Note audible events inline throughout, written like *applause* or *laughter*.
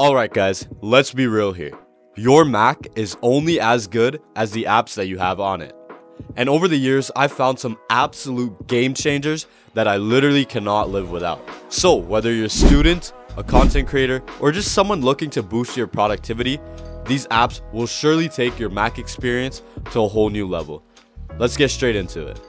Alright guys, let's be real here. Your Mac is only as good as the apps that you have on it. And over the years, I've found some absolute game changers that I literally cannot live without. So whether you're a student, a content creator, or just someone looking to boost your productivity, these apps will surely take your Mac experience to a whole new level. Let's get straight into it.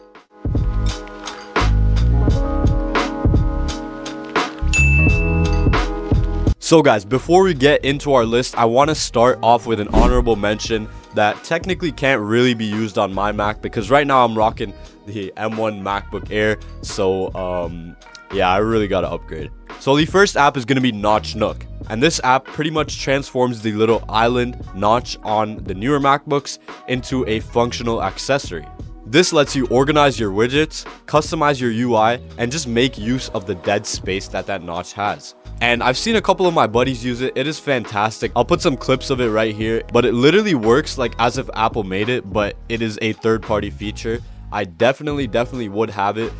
So guys, before we get into our list, I want to start off with an honorable mention that technically can't really be used on my Mac because right now I'm rocking the M1 MacBook Air. So um, yeah, I really got to upgrade. So the first app is going to be Notch Nook. And this app pretty much transforms the little island notch on the newer MacBooks into a functional accessory. This lets you organize your widgets, customize your UI, and just make use of the dead space that that notch has. And I've seen a couple of my buddies use it. It is fantastic. I'll put some clips of it right here. But it literally works like as if Apple made it, but it is a third-party feature. I definitely, definitely would have it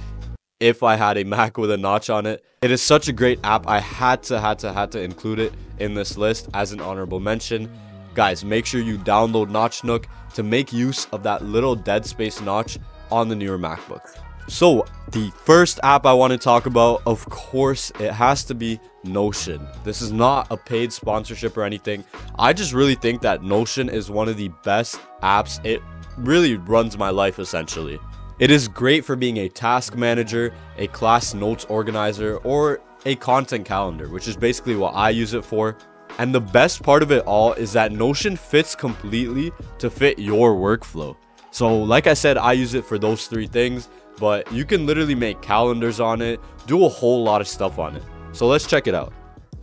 if I had a *laughs* Mac with a notch on it. It is such a great app. I had to, had to, had to include it in this list as an honorable mention. Guys, make sure you download Notch Nook to make use of that little dead space notch on the newer MacBook. So, the first app I want to talk about, of course, it has to be Notion. This is not a paid sponsorship or anything. I just really think that Notion is one of the best apps. It really runs my life essentially. It is great for being a task manager, a class notes organizer, or a content calendar, which is basically what I use it for. And the best part of it all is that Notion fits completely to fit your workflow. So like I said, I use it for those three things but you can literally make calendars on it, do a whole lot of stuff on it. So let's check it out.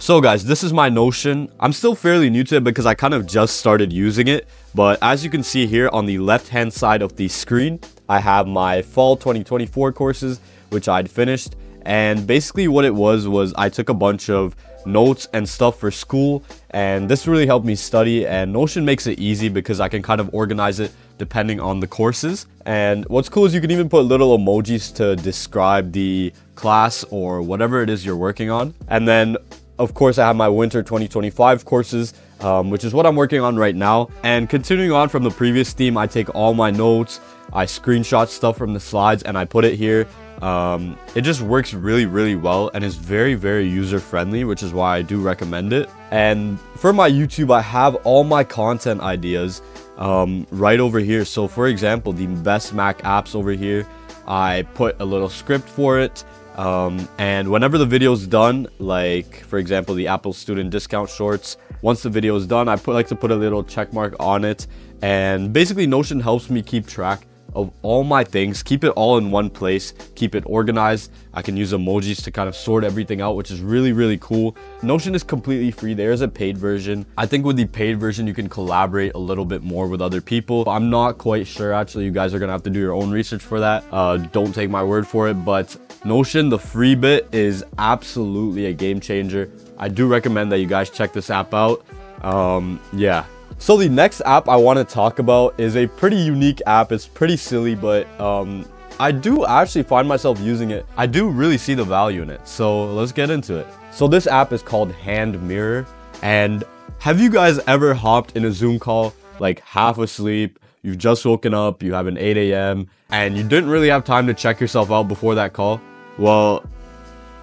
So guys, this is my Notion. I'm still fairly new to it because I kind of just started using it. But as you can see here on the left hand side of the screen, I have my fall 2024 courses, which I'd finished. And basically what it was, was I took a bunch of notes and stuff for school. And this really helped me study. And Notion makes it easy because I can kind of organize it depending on the courses. And what's cool is you can even put little emojis to describe the class or whatever it is you're working on. And then, of course, I have my winter 2025 courses, um, which is what I'm working on right now. And continuing on from the previous theme, I take all my notes, I screenshot stuff from the slides, and I put it here. Um, it just works really, really well and is very, very user friendly, which is why I do recommend it. And for my YouTube, I have all my content ideas um, right over here. So for example, the best Mac apps over here, I put a little script for it. Um, and whenever the video is done, like for example, the Apple Student Discount Shorts, once the video is done, I put like to put a little check mark on it. And basically Notion helps me keep track of all my things, keep it all in one place, keep it organized. I can use emojis to kind of sort everything out, which is really, really cool. Notion is completely free. There's a paid version. I think with the paid version, you can collaborate a little bit more with other people. I'm not quite sure, actually. You guys are gonna have to do your own research for that. Uh, don't take my word for it, but Notion, the free bit, is absolutely a game changer. I do recommend that you guys check this app out. Um, yeah, so the next app I want to talk about is a pretty unique app. It's pretty silly, but um, I do actually find myself using it. I do really see the value in it. So let's get into it. So this app is called Hand Mirror. And have you guys ever hopped in a Zoom call like half asleep? You've just woken up, you have an 8 a.m. and you didn't really have time to check yourself out before that call? Well,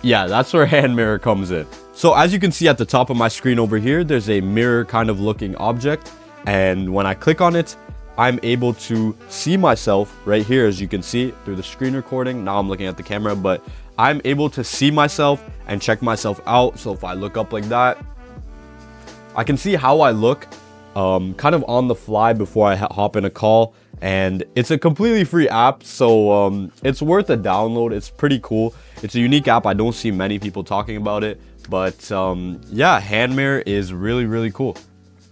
yeah, that's where Hand Mirror comes in. So as you can see at the top of my screen over here, there's a mirror kind of looking object. And when I click on it, I'm able to see myself right here, as you can see through the screen recording. Now I'm looking at the camera, but I'm able to see myself and check myself out. So if I look up like that, I can see how I look um, kind of on the fly before I hop in a call. And it's a completely free app, so um, it's worth a download. It's pretty cool. It's a unique app. I don't see many people talking about it. But um, yeah, hand mirror is really, really cool.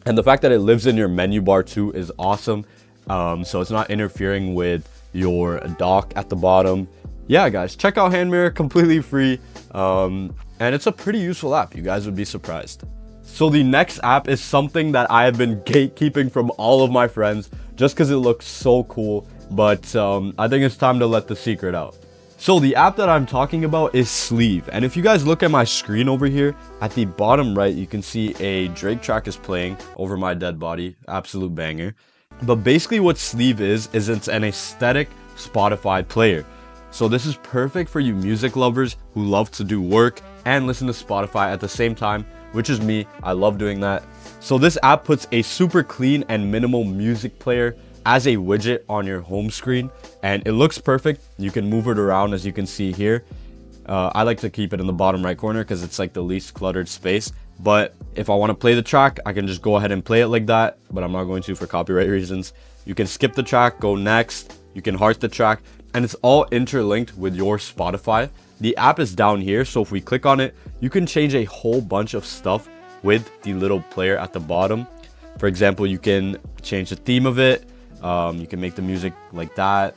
And the fact that it lives in your menu bar too is awesome. Um, so it's not interfering with your dock at the bottom. Yeah, guys, check out Hand Mirror, completely free. Um, and it's a pretty useful app. You guys would be surprised. So the next app is something that I have been gatekeeping from all of my friends just because it looks so cool. But um, I think it's time to let the secret out. So the app that I'm talking about is Sleeve. And if you guys look at my screen over here, at the bottom right, you can see a Drake track is playing over my dead body. Absolute banger. But basically what Sleeve is, is it's an aesthetic Spotify player. So this is perfect for you music lovers who love to do work and listen to Spotify at the same time, which is me. I love doing that. So this app puts a super clean and minimal music player as a widget on your home screen and it looks perfect. You can move it around as you can see here. Uh, I like to keep it in the bottom right corner because it's like the least cluttered space. But if I want to play the track, I can just go ahead and play it like that. But I'm not going to for copyright *laughs* reasons. You can skip the track, go next. You can heart the track. And it's all interlinked with your Spotify. The app is down here. So if we click on it, you can change a whole bunch of stuff with the little player at the bottom. For example, you can change the theme of it. Um, you can make the music like that.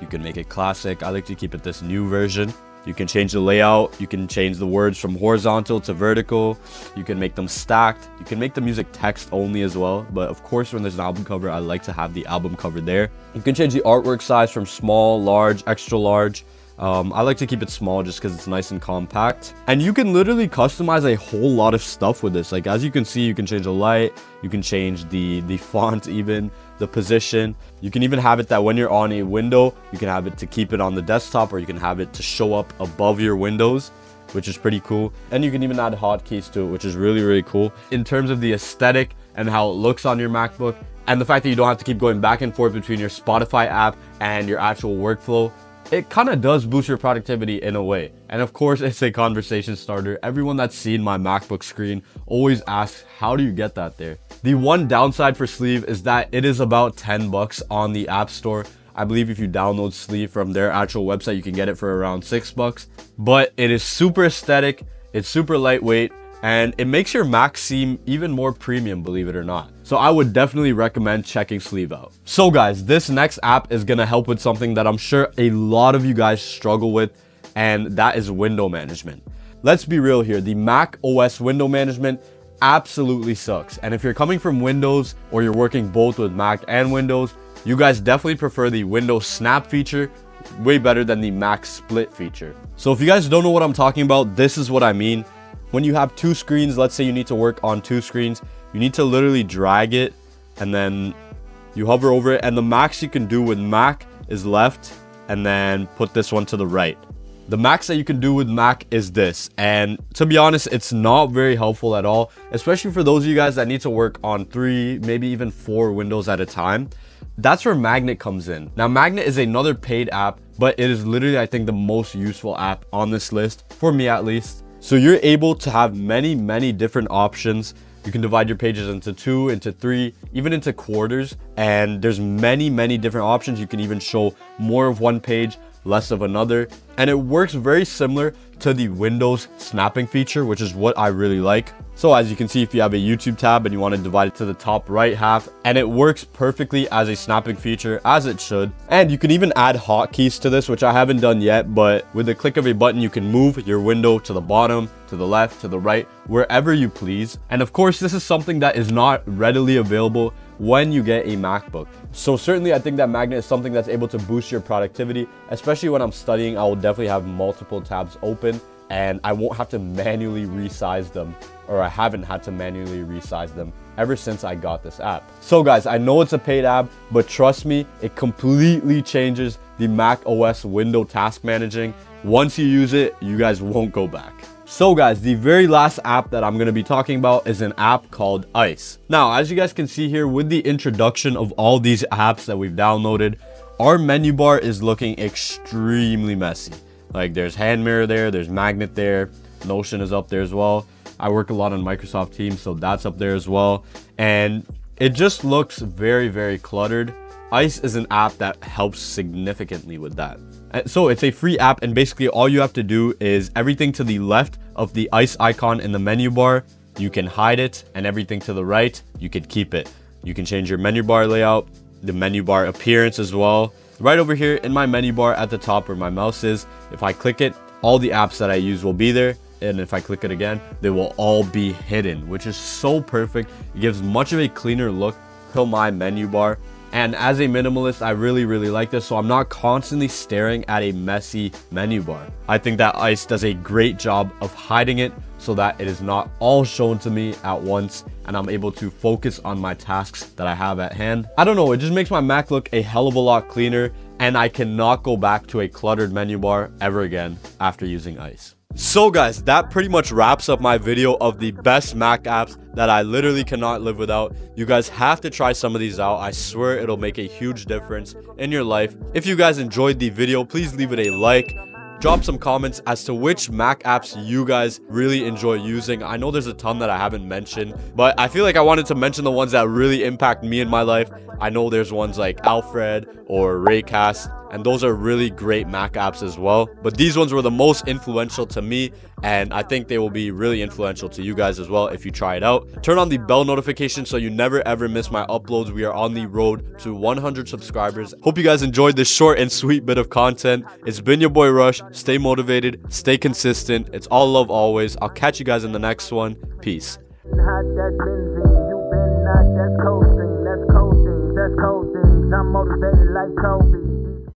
You can make it classic. I like to keep it this new version. You can change the layout. You can change the words from horizontal to vertical. You can make them stacked. You can make the music text only as well. But of course, when there's an album cover, I like to have the album cover there. You can change the artwork size from small, large, extra large. Um, I like to keep it small just because it's nice and compact. And you can literally customize a whole lot of stuff with this. Like as you can see, you can change the light, you can change the, the font even, the position. You can even have it that when you're on a window, you can have it to keep it on the desktop or you can have it to show up above your windows which is pretty cool. And you can even add hotkeys to it, which is really, really cool. In terms of the aesthetic and how it looks on your MacBook, and the fact that you don't have to keep going back and forth between your Spotify app and your actual workflow, it kind of does boost your productivity in a way. And of course, it's a conversation starter. Everyone that's seen my MacBook screen always asks, how do you get that there? The one downside for Sleeve is that it is about 10 bucks on the App Store. I believe if you download Sleeve from their actual website, you can get it for around 6 bucks. But it is super aesthetic, it's super lightweight, and it makes your Mac seem even more premium, believe it or not. So I would definitely recommend checking Sleeve out. So guys, this next app is gonna help with something that I'm sure a lot of you guys struggle with, and that is window management. Let's be real here, the Mac OS window management absolutely sucks. And if you're coming from Windows or you're working both with Mac and Windows, you guys definitely prefer the Windows Snap feature way better than the Mac Split feature. So if you guys don't know what I'm talking about, this is what I mean when you have two screens, let's say you need to work on two screens, you need to literally drag it and then you hover over it. And the max you can do with Mac is left and then put this one to the right. The max that you can do with Mac is this. And to be honest, it's not very helpful at all, especially for those of you guys that need to work on three, maybe even four windows at a time. That's where Magnet comes in. Now, Magnet is another paid app, but it is literally, I think, the most useful app on this list, for me at least. So you're able to have many, many different options. You can divide your pages into two, into three, even into quarters. And there's many, many different options. You can even show more of one page, less of another. And it works very similar to the Windows snapping feature, which is what I really like. So as you can see, if you have a YouTube tab and you want to divide it to the top right half, and it works perfectly as a snapping feature, as it should. And you can even add hotkeys to this, which I haven't done yet, but with the click of a button, you can move your window to the bottom, to the left, to the right, wherever you please. And of course, this is something that is not readily available when you get a MacBook. So certainly I think that Magnet is something that's able to boost your productivity, especially when I'm studying, I will definitely have multiple tabs open and I won't have to manually resize them or I haven't had to manually resize them ever since I got this app. So guys, I know it's a paid app, but trust me, it completely changes the Mac OS window task managing. Once you use it, you guys won't go back. So guys, the very last app that I'm going to be talking about is an app called Ice. Now, as you guys can see here with the introduction of all these apps that we've downloaded, our menu bar is looking extremely messy. Like there's hand mirror there, there's magnet there, Notion is up there as well. I work a lot on Microsoft Teams, so that's up there as well. And it just looks very, very cluttered. Ice is an app that helps significantly with that. Uh, so it's a free app and basically all you have to do is everything to the left of the ice icon in the menu bar, you can hide it and everything to the right, you can keep it. You can change your menu bar layout, the menu bar appearance as well. Right over here in my menu bar at the top where my mouse is, if I click it, all the apps that I use will be there. And if I click it again, they will all be hidden, which is so perfect. It gives much of a cleaner look to my menu bar. And as a minimalist, I really, really like this. So I'm not constantly staring at a messy menu bar. I think that Ice does a great job of hiding it so that it is not all shown to me at once and I'm able to focus on my tasks that I have at hand. I don't know, it just makes my Mac look a hell of a lot cleaner and I cannot go back to a cluttered menu bar ever again after using Ice. So guys, that pretty much wraps up my video of the best Mac apps that I literally cannot live without. You guys have to try some of these out. I swear it'll make a huge difference in your life. If you guys enjoyed the video, please leave it a like drop some comments as to which Mac apps you guys really enjoy using. I know there's a ton that I haven't mentioned, but I feel like I wanted to mention the ones that really impact me in my life. I know there's ones like Alfred or Raycast and those are really great Mac apps as well. But these ones were the most influential to me, and I think they will be really influential to you guys as well if you try it out. Turn on the bell notification so you never ever miss my uploads. We are on the road to 100 subscribers. Hope you guys enjoyed this short and sweet bit of content. It's been your boy Rush. Stay motivated, stay consistent. It's all love always. I'll catch you guys in the next one. Peace.